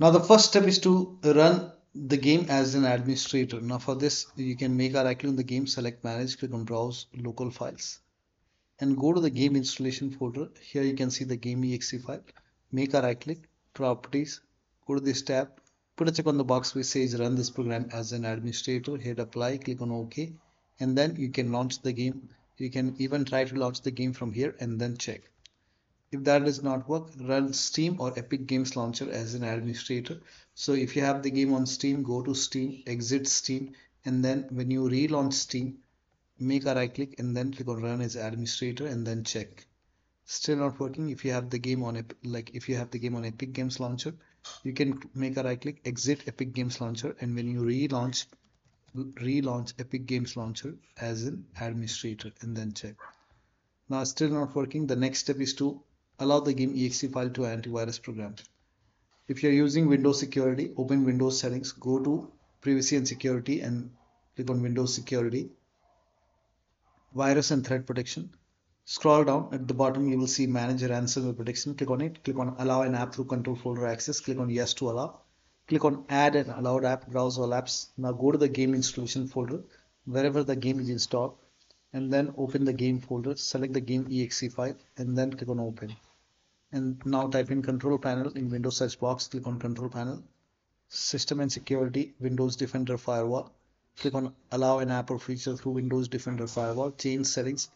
Now the first step is to run the game as an administrator. Now for this you can make a right click on the game, select manage, click on browse local files and go to the game installation folder. Here you can see the game exe file. Make a right click, properties, go to this tab, put a check on the box which says run this program as an administrator, hit apply, click on OK and then you can launch the game. You can even try to launch the game from here and then check. If that does not work, run Steam or Epic Games Launcher as an administrator. So if you have the game on Steam, go to Steam, exit Steam, and then when you relaunch Steam, make a right click and then click on run as administrator and then check. Still not working. If you have the game on like if you have the game on Epic Games Launcher, you can make a right click, exit Epic Games Launcher, and when you relaunch, relaunch Epic Games Launcher as an administrator and then check. Now still not working. The next step is to allow the game exe file to antivirus program. If you're using Windows security, open Windows settings, go to privacy and security and click on Windows security, virus and threat protection. Scroll down at the bottom, you will see manage ransomware protection. Click on it, click on allow an app through control folder access, click on yes to allow. Click on add an allowed app, browse all apps. Now go to the game installation folder, wherever the game is installed and then open the game folder, select the game exe file and then click on open and now type in control panel in Windows search box click on control panel. System and security Windows Defender firewall. Click on allow an app or feature through Windows Defender firewall. Change settings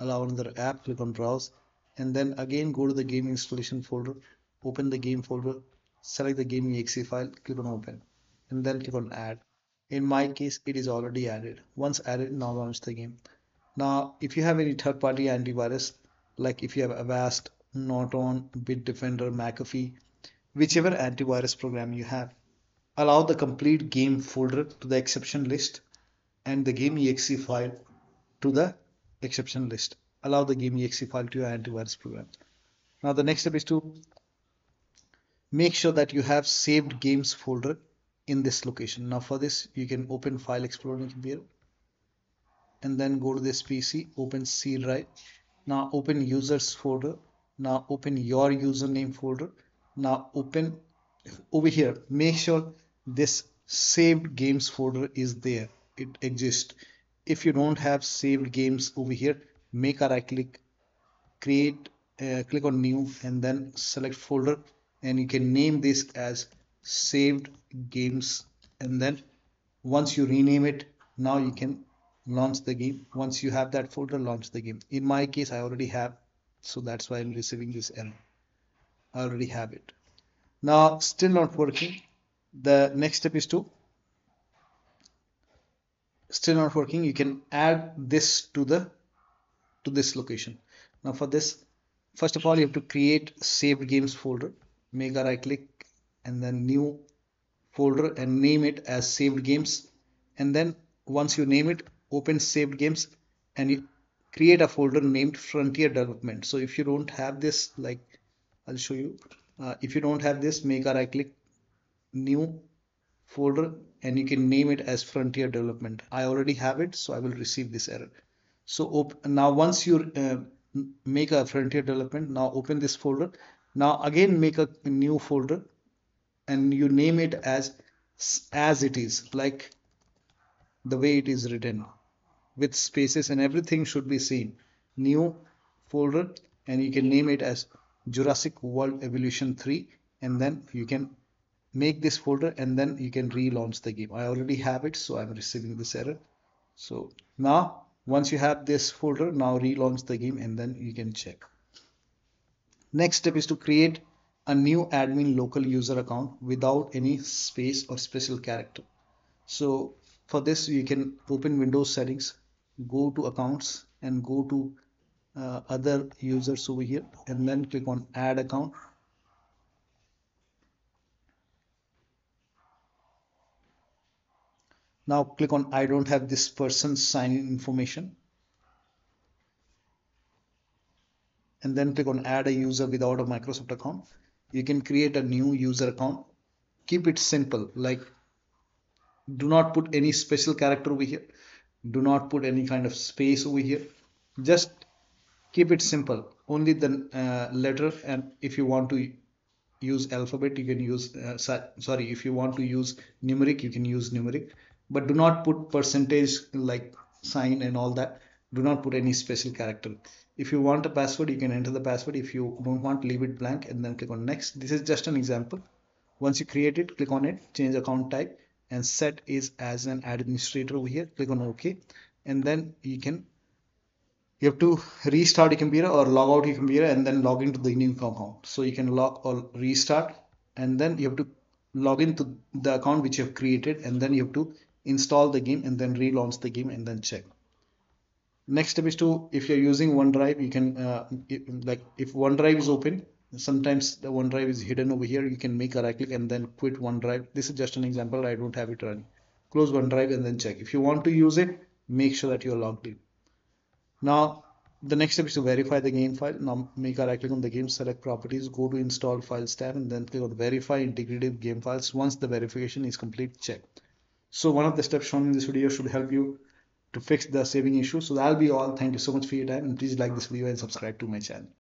allow another app click on browse. And then again go to the game installation folder open the game folder select the game exe file click on open and then click on add. In my case it is already added. Once added now launch the game. Now if you have any third-party antivirus like if you have Avast Norton, Bitdefender, McAfee, whichever antivirus program you have. Allow the complete game folder to the exception list and the game exe file to the exception list. Allow the game exe file to your antivirus program. Now the next step is to make sure that you have saved games folder in this location. Now for this you can open file explorer here and then go to this PC, open C drive. Now open users folder now open your username folder. Now open over here make sure this saved games folder is there. It exists. If you don't have saved games over here make a right click create uh, click on new and then select folder. And you can name this as saved games. And then once you rename it now you can launch the game. Once you have that folder launch the game. In my case i already have so that's why I'm receiving this error I already have it. Now still not working. The next step is to still not working. You can add this to the to this location. Now for this first of all you have to create saved games folder. Make a right click and then new folder and name it as saved games. And then once you name it open saved games and you create a folder named frontier development. So if you don't have this like I'll show you. Uh, if you don't have this make a right click new folder and you can name it as frontier development. I already have it so I will receive this error. So now once you uh, make a frontier development now open this folder. Now again make a new folder and you name it as as it is like the way it is written with spaces and everything should be seen. New folder and you can name it as Jurassic World Evolution 3 and then you can make this folder and then you can relaunch the game. I already have it so I'm receiving this error. So now once you have this folder now relaunch the game and then you can check. Next step is to create a new admin local user account without any space or special character. So for this you can open Windows settings go to accounts and go to uh, other users over here and then click on add account. Now click on I don't have this person's sign in information. And then click on add a user without a Microsoft account. You can create a new user account. Keep it simple like do not put any special character over here do not put any kind of space over here. Just keep it simple. Only the uh, letter and if you want to use alphabet you can use uh, sorry if you want to use numeric you can use numeric. But do not put percentage like sign and all that. Do not put any special character. If you want a password you can enter the password. If you don't want leave it blank and then click on next. This is just an example. Once you create it click on it change account type and set is as an administrator over here. Click on ok. And then you can you have to restart. Your computer or log out. Your computer and then log into the new account so you can log or restart. And then you have to log into the account which you have created. And then you have to install the game and then relaunch the game and then check. Next step is to if you're using OneDrive you can uh, like if OneDrive is open sometimes the OneDrive is hidden over here. You can make a right click and then quit OneDrive. This is just an example. I don't have it running. Close OneDrive and then check. If you want to use it make sure that you're logged in. Now the next step is to verify the game file. Now make a right click on the game select properties go to install files tab and then click on verify integrated game files. Once the verification is complete check. So one of the steps shown in this video should help you to fix the saving issue. So that'll be all. Thank you so much for your time and please like this video and subscribe to my channel.